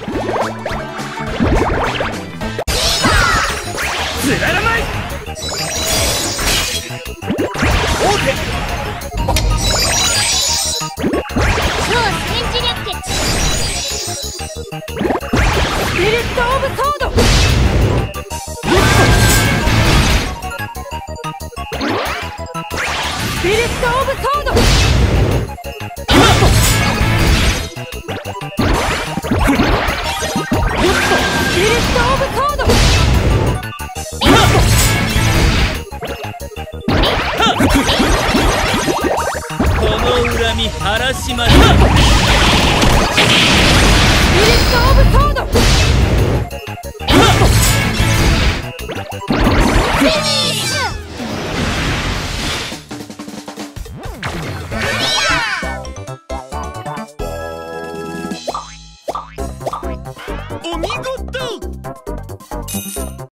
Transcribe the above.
スピリット・オブ・ソードみ晴らしましスト・オブ・ソードフィニッシュ！お見事